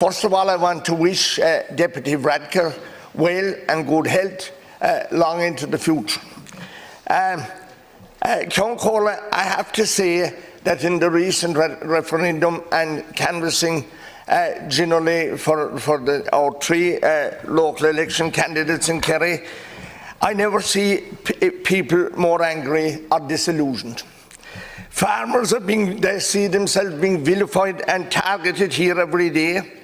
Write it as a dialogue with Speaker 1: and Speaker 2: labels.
Speaker 1: First of all, I want to wish uh, Deputy Varadkar well and good health uh, long into the future. Um, uh, I have to say that in the recent re referendum and canvassing uh, generally for, for the, our three uh, local election candidates in Kerry, I never see uh, people more angry or disillusioned. Farmers are being, they see themselves being vilified and targeted here every day